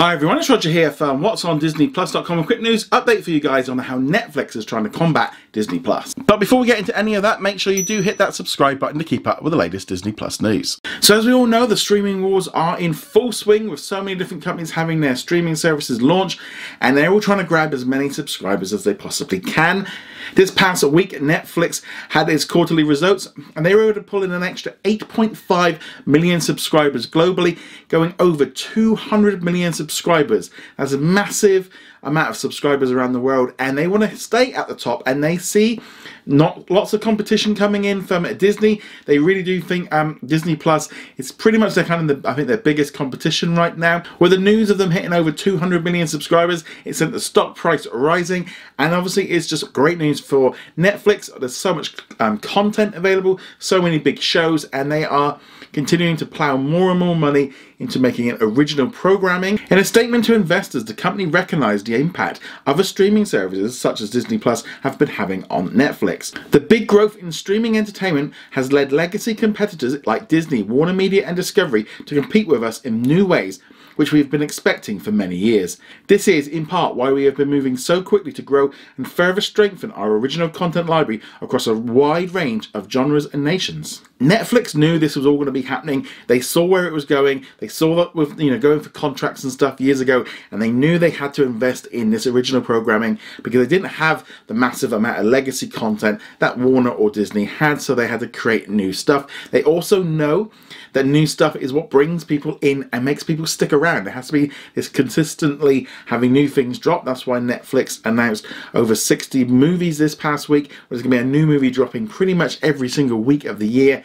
Hi everyone, it's Roger here from What's on DisneyPlus.com a quick news update for you guys on how Netflix is trying to combat Disney Plus. But before we get into any of that, make sure you do hit that subscribe button to keep up with the latest Disney Plus news. So as we all know, the streaming wars are in full swing with so many different companies having their streaming services launch and they're all trying to grab as many subscribers as they possibly can. This past week, Netflix had its quarterly results and they were able to pull in an extra 8.5 million subscribers globally, going over 200 million subscribers. That's a massive amount of subscribers around the world and they want to stay at the top and they see not lots of competition coming in from Disney. They really do think um, Disney Plus is pretty much their kind of the, I think their biggest competition right now. With the news of them hitting over 200 million subscribers, it sent the stock price rising and obviously it's just great news for Netflix. There's so much um, content available, so many big shows and they are continuing to plow more and more money into making it original programming. In a statement to investors, the company recognized the impact other streaming services such as Disney Plus have been having on Netflix. The big growth in streaming entertainment has led legacy competitors like Disney, Warner Media and Discovery to compete with us in new ways which we have been expecting for many years. This is, in part, why we have been moving so quickly to grow and further strengthen our original content library across a wide range of genres and nations. Netflix knew this was all going to be happening. They saw where it was going. They saw that with you know going for contracts and stuff years ago, and they knew they had to invest in this original programming because they didn't have the massive amount of legacy content that Warner or Disney had, so they had to create new stuff. They also know that new stuff is what brings people in and makes people stick around. It has to be this consistently having new things drop. That's why Netflix announced over 60 movies this past week. There's going to be a new movie dropping pretty much every single week of the year.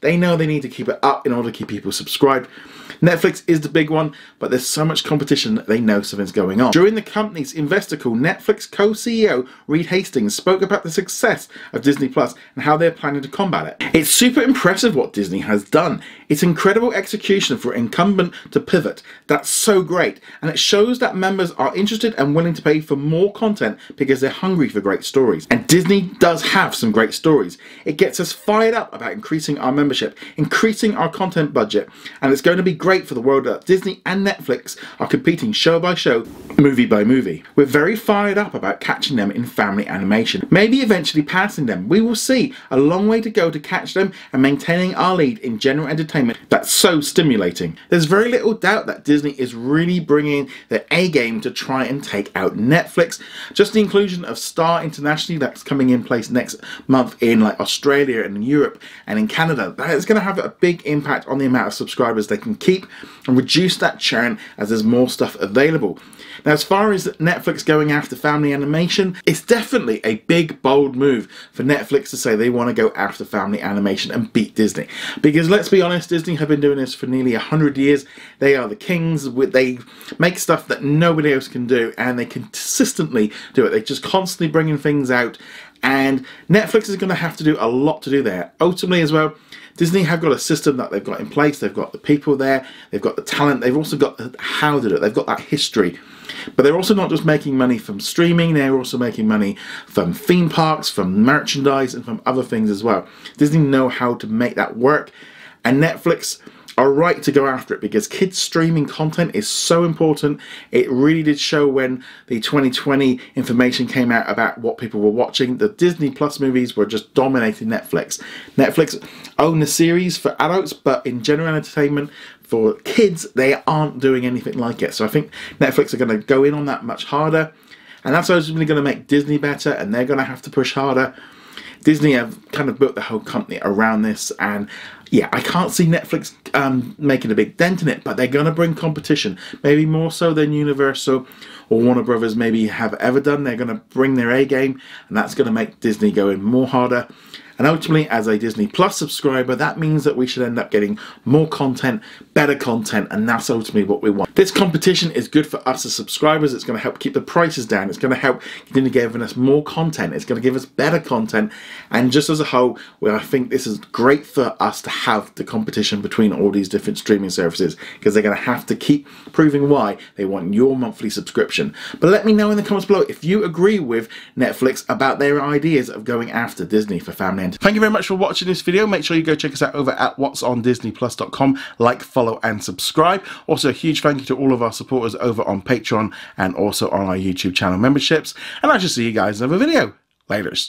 They know they need to keep it up in order to keep people subscribed. Netflix is the big one, but there's so much competition that they know something's going on. During the company's investor call, Netflix co-CEO Reed Hastings spoke about the success of Disney Plus and how they're planning to combat it. It's super impressive what Disney has done. It's incredible execution for incumbent to pivot. That's so great. And it shows that members are interested and willing to pay for more content because they're hungry for great stories. And Disney does have some great stories. It gets us fired up about increasing our membership, increasing our content budget, and it's going to be great for the world that Disney and Netflix are competing show by show, movie by movie. We're very fired up about catching them in family animation, maybe eventually passing them. We will see. A long way to go to catch them and maintaining our lead in general entertainment that's so stimulating. There's very little doubt that Disney is really bringing their A game to try and take out Netflix. Just the inclusion of Star internationally that's coming in place next month in like Australia and Europe and in Canada, that is going to have a big impact on the amount of subscribers they can keep and reduce that churn as there's more stuff available. Now, as far as Netflix going after family animation, it's definitely a big, bold move for Netflix to say they want to go after family animation and beat Disney. Because let's be honest, Disney have been doing this for nearly 100 years. They are the kings. They make stuff that nobody else can do, and they consistently do it. They're just constantly bringing things out, and Netflix is going to have to do a lot to do there. Ultimately, as well, Disney have got a system that they've got in place. They've got the people there. They've got the talent. They've also got how to do it. They've got that history. But they're also not just making money from streaming. They're also making money from theme parks, from merchandise, and from other things as well. Disney know how to make that work. And Netflix are right to go after it because kids streaming content is so important. It really did show when the 2020 information came out about what people were watching. The Disney Plus movies were just dominating Netflix. Netflix own the series for adults, but in general entertainment for kids, they aren't doing anything like it. So I think Netflix are going to go in on that much harder. And that's ultimately going to make Disney better, and they're going to have to push harder. Disney have kind of built the whole company around this, and yeah, I can't see Netflix um, making a big dent in it, but they're going to bring competition, maybe more so than Universal or Warner Brothers maybe have ever done. They're going to bring their A game, and that's going to make Disney go in more harder. And ultimately, as a Disney Plus subscriber, that means that we should end up getting more content, better content, and that's ultimately what we want. This competition is good for us as subscribers. It's going to help keep the prices down. It's going to help continue giving us more content. It's going to give us better content. And just as a whole, well, I think this is great for us to have the competition between all these different streaming services because they're going to have to keep proving why they want your monthly subscription description. But let me know in the comments below if you agree with Netflix about their ideas of going after Disney for family entertainment. Thank you very much for watching this video. Make sure you go check us out over at what'sondisneyplus.com. Like, follow, and subscribe. Also, a huge thank you to all of our supporters over on Patreon and also on our YouTube channel memberships. And I shall see you guys in another video. Laters.